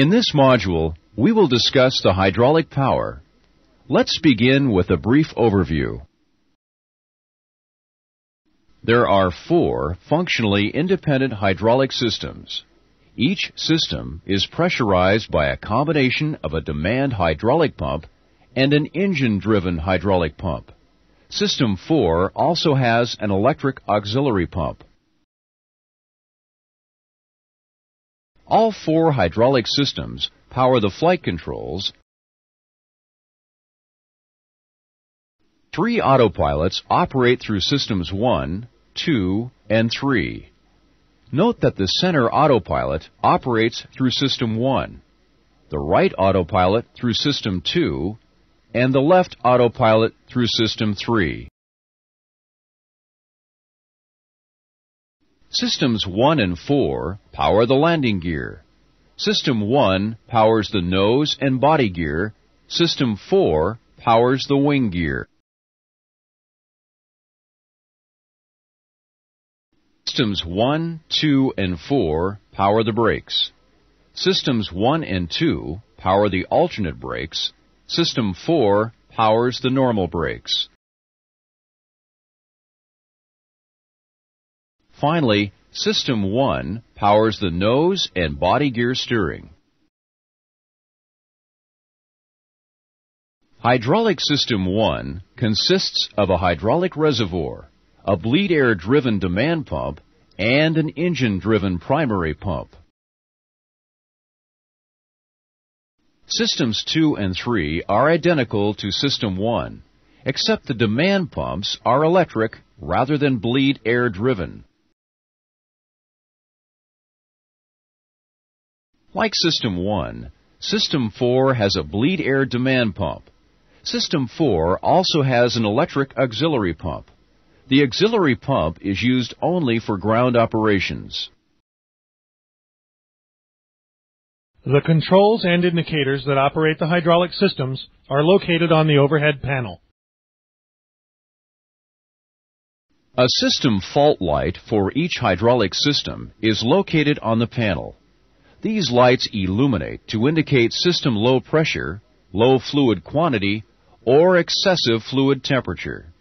In this module, we will discuss the hydraulic power. Let's begin with a brief overview. There are four functionally independent hydraulic systems. Each system is pressurized by a combination of a demand hydraulic pump and an engine-driven hydraulic pump. System 4 also has an electric auxiliary pump. All four hydraulic systems power the flight controls. Three autopilots operate through systems 1, 2, and 3. Note that the center autopilot operates through system 1, the right autopilot through system 2, and the left autopilot through system 3. Systems 1 and 4 power the landing gear. System 1 powers the nose and body gear. System 4 powers the wing gear. Systems 1, 2, and 4 power the brakes. Systems 1 and 2 power the alternate brakes. System 4 powers the normal brakes. Finally, System 1 powers the nose and body gear steering. Hydraulic System 1 consists of a hydraulic reservoir a bleed air driven demand pump, and an engine driven primary pump. Systems 2 and 3 are identical to System 1, except the demand pumps are electric rather than bleed air driven. Like System 1, System 4 has a bleed air demand pump. System 4 also has an electric auxiliary pump. The auxiliary pump is used only for ground operations. The controls and indicators that operate the hydraulic systems are located on the overhead panel. A system fault light for each hydraulic system is located on the panel. These lights illuminate to indicate system low pressure, low fluid quantity, or excessive fluid temperature.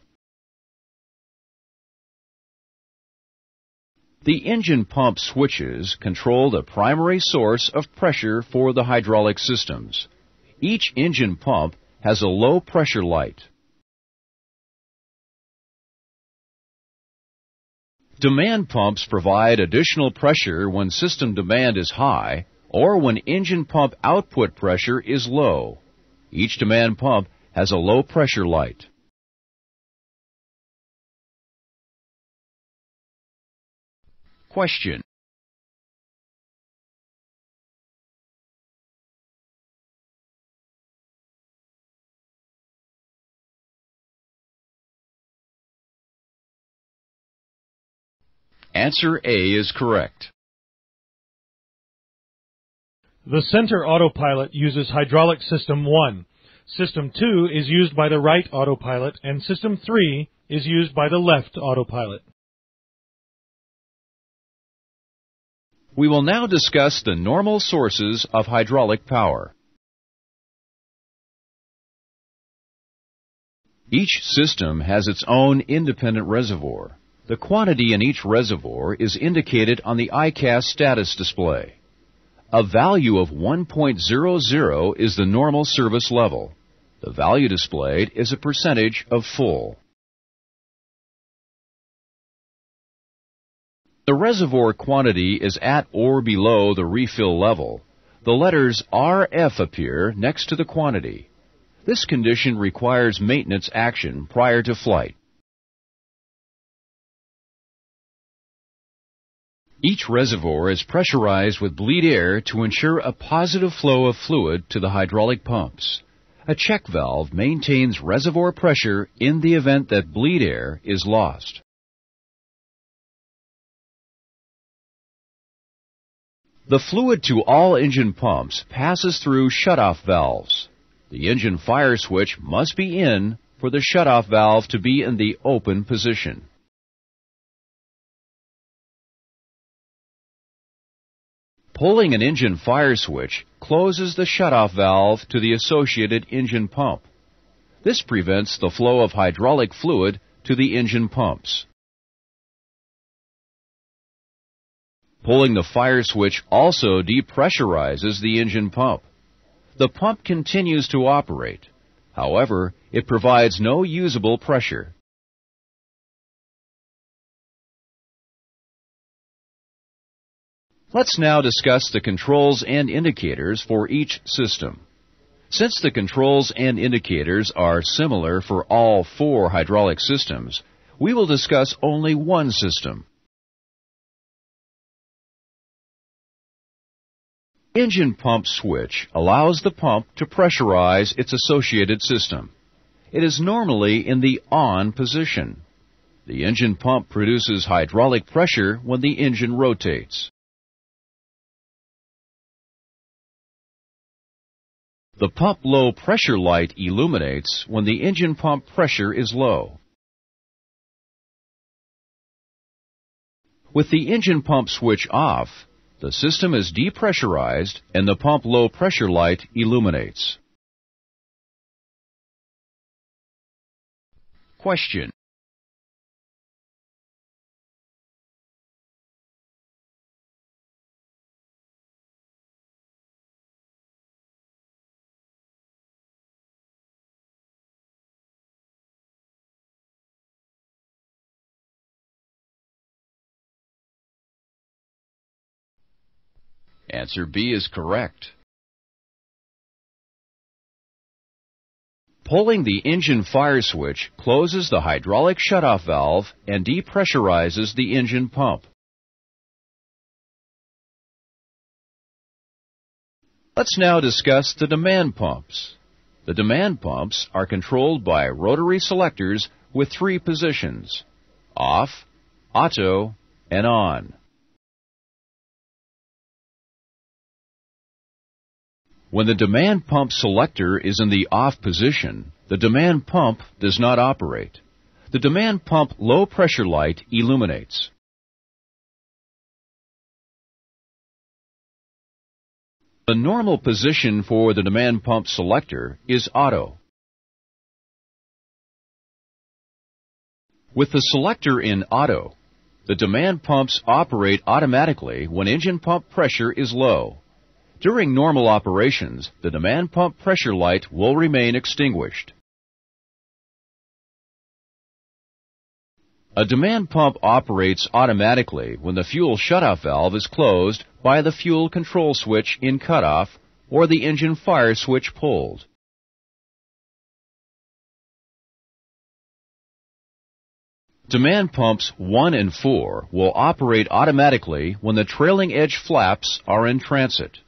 The engine pump switches control the primary source of pressure for the hydraulic systems. Each engine pump has a low pressure light. Demand pumps provide additional pressure when system demand is high or when engine pump output pressure is low. Each demand pump has a low pressure light. Question. Answer A is correct. The center autopilot uses hydraulic system 1. System 2 is used by the right autopilot and system 3 is used by the left autopilot. We will now discuss the normal sources of hydraulic power. Each system has its own independent reservoir. The quantity in each reservoir is indicated on the EICAS status display. A value of 1.00 is the normal service level. The value displayed is a percentage of full. the reservoir quantity is at or below the refill level, the letters RF appear next to the quantity. This condition requires maintenance action prior to flight. Each reservoir is pressurized with bleed air to ensure a positive flow of fluid to the hydraulic pumps. A check valve maintains reservoir pressure in the event that bleed air is lost. The fluid to all engine pumps passes through shutoff valves. The engine fire switch must be in for the shutoff valve to be in the open position. Pulling an engine fire switch closes the shutoff valve to the associated engine pump. This prevents the flow of hydraulic fluid to the engine pumps. Pulling the fire switch also depressurizes the engine pump. The pump continues to operate. However, it provides no usable pressure. Let's now discuss the controls and indicators for each system. Since the controls and indicators are similar for all four hydraulic systems, we will discuss only one system. Engine pump switch allows the pump to pressurize its associated system. It is normally in the on position. The engine pump produces hydraulic pressure when the engine rotates. The pump low pressure light illuminates when the engine pump pressure is low. With the engine pump switch off, the system is depressurized and the pump low pressure light illuminates. Question Answer B is correct. Pulling the engine fire switch closes the hydraulic shutoff valve and depressurizes the engine pump. Let's now discuss the demand pumps. The demand pumps are controlled by rotary selectors with three positions off, auto, and on. When the demand pump selector is in the off position, the demand pump does not operate. The demand pump low pressure light illuminates. The normal position for the demand pump selector is auto. With the selector in auto, the demand pumps operate automatically when engine pump pressure is low. During normal operations, the demand pump pressure light will remain extinguished. A demand pump operates automatically when the fuel shutoff valve is closed by the fuel control switch in cutoff or the engine fire switch pulled. Demand pumps 1 and 4 will operate automatically when the trailing edge flaps are in transit.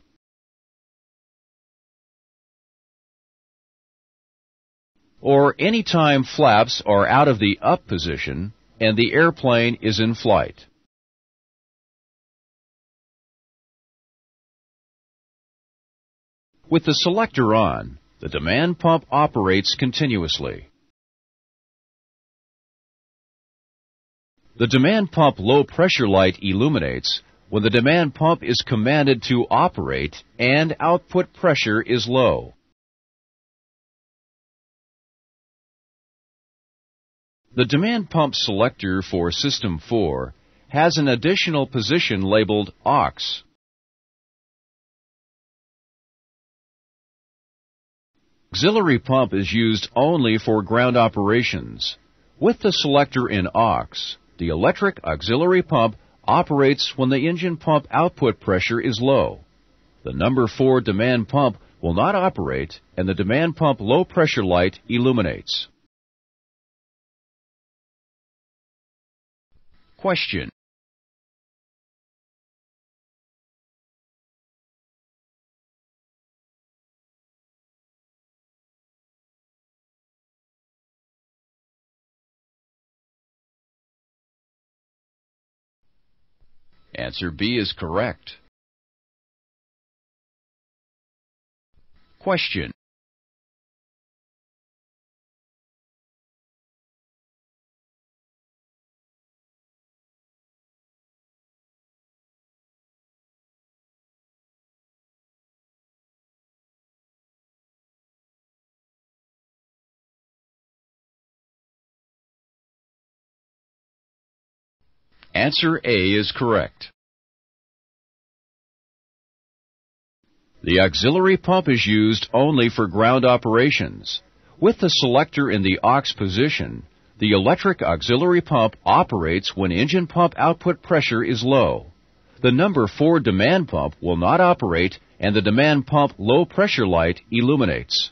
Or any time flaps are out of the up position and the airplane is in flight. With the selector on, the demand pump operates continuously. The demand pump low pressure light illuminates when the demand pump is commanded to operate and output pressure is low. The demand pump selector for System 4 has an additional position labeled AUX. Auxiliary pump is used only for ground operations. With the selector in AUX, the electric auxiliary pump operates when the engine pump output pressure is low. The number 4 demand pump will not operate and the demand pump low pressure light illuminates. Question. Answer B is correct. Question. Answer A is correct. The auxiliary pump is used only for ground operations. With the selector in the aux position, the electric auxiliary pump operates when engine pump output pressure is low. The number 4 demand pump will not operate and the demand pump low pressure light illuminates.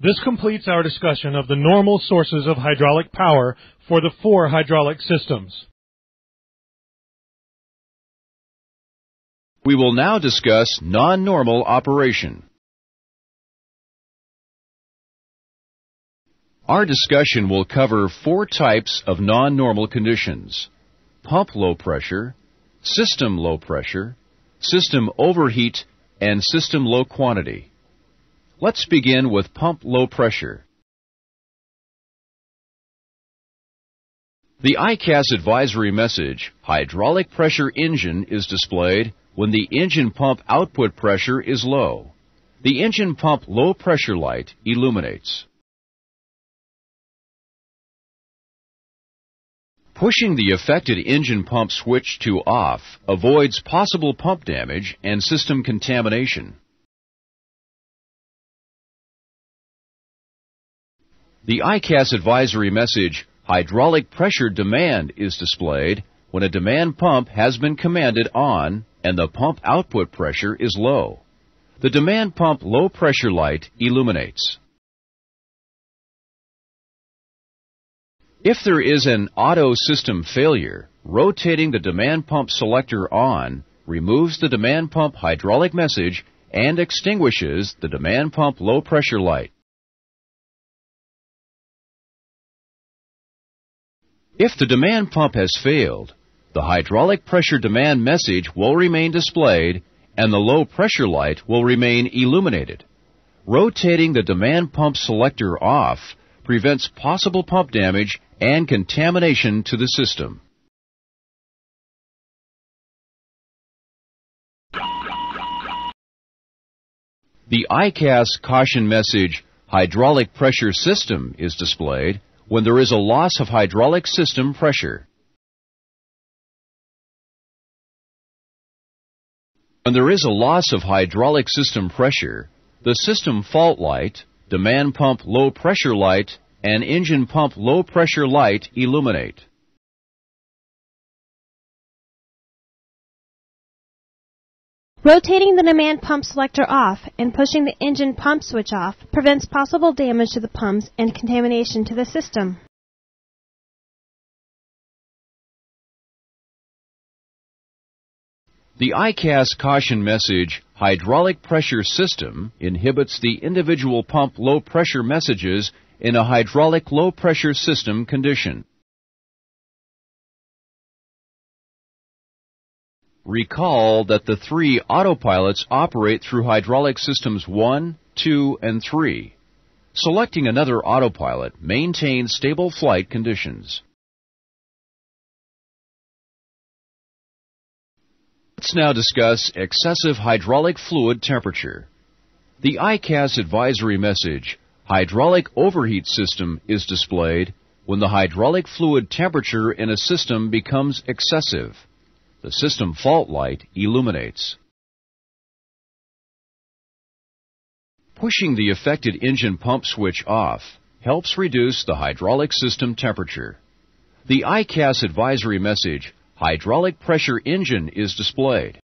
This completes our discussion of the normal sources of hydraulic power for the four hydraulic systems. We will now discuss non-normal operation. Our discussion will cover four types of non-normal conditions. Pump low pressure, system low pressure, system overheat, and system low quantity. Let's begin with pump low pressure. The EICAS advisory message, hydraulic pressure engine, is displayed when the engine pump output pressure is low. The engine pump low pressure light illuminates. Pushing the affected engine pump switch to off avoids possible pump damage and system contamination. The EICAS advisory message, hydraulic pressure demand, is displayed when a demand pump has been commanded on and the pump output pressure is low. The demand pump low pressure light illuminates. If there is an auto system failure, rotating the demand pump selector on removes the demand pump hydraulic message and extinguishes the demand pump low pressure light. If the demand pump has failed, the hydraulic pressure demand message will remain displayed and the low pressure light will remain illuminated. Rotating the demand pump selector off prevents possible pump damage and contamination to the system. The EICAS caution message hydraulic pressure system is displayed when there is a loss of hydraulic system pressure. When there is a loss of hydraulic system pressure, the system fault light, demand pump low pressure light, and engine pump low pressure light illuminate. Rotating the demand pump selector off and pushing the engine pump switch off prevents possible damage to the pumps and contamination to the system. The EICAS caution message, hydraulic pressure system, inhibits the individual pump low pressure messages in a hydraulic low pressure system condition. Recall that the three autopilots operate through hydraulic systems 1, 2, and 3. Selecting another autopilot maintains stable flight conditions. Let's now discuss excessive hydraulic fluid temperature. The EICAS advisory message, hydraulic overheat system, is displayed when the hydraulic fluid temperature in a system becomes excessive. The system fault light illuminates. Pushing the affected engine pump switch off helps reduce the hydraulic system temperature. The EICAS advisory message, hydraulic pressure engine is displayed.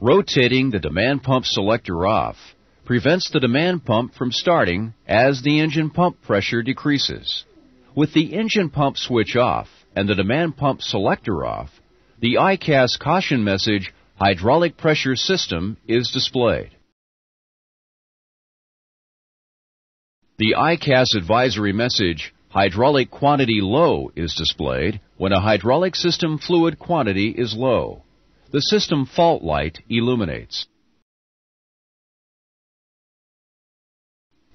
Rotating the demand pump selector off prevents the demand pump from starting as the engine pump pressure decreases. With the engine pump switch off and the demand pump selector off, the EICAS caution message hydraulic pressure system is displayed. The EICAS advisory message Hydraulic quantity low is displayed when a hydraulic system fluid quantity is low. The system fault light illuminates.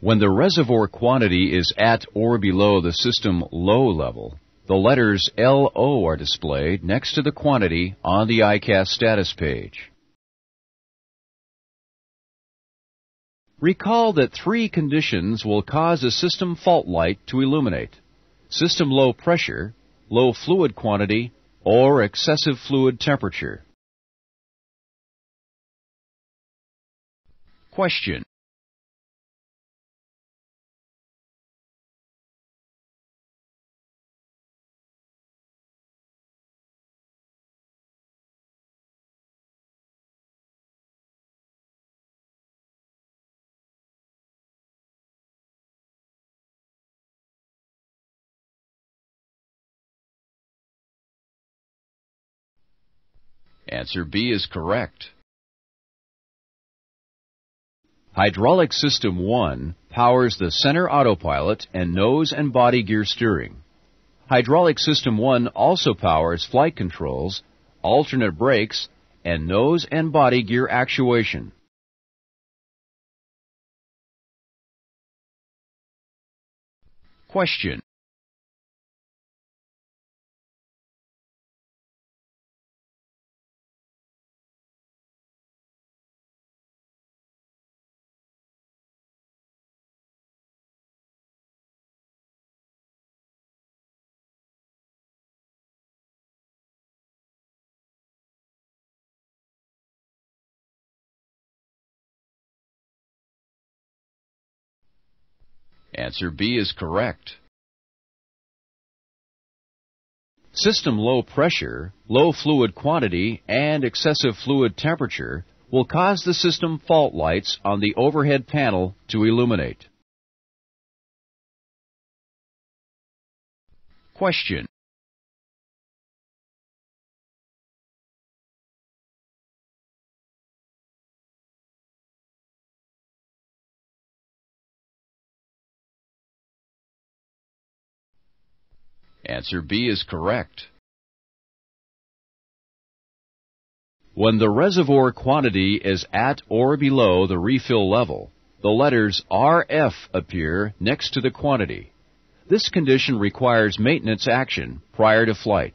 When the reservoir quantity is at or below the system low level, the letters LO are displayed next to the quantity on the EICAS status page. Recall that three conditions will cause a system fault light to illuminate. System low pressure, low fluid quantity, or excessive fluid temperature. Question. Answer B is correct. Hydraulic System 1 powers the center autopilot and nose and body gear steering. Hydraulic System 1 also powers flight controls, alternate brakes, and nose and body gear actuation. Question. Answer B is correct. System low pressure, low fluid quantity, and excessive fluid temperature will cause the system fault lights on the overhead panel to illuminate. Question. Answer B is correct. When the reservoir quantity is at or below the refill level, the letters RF appear next to the quantity. This condition requires maintenance action prior to flight.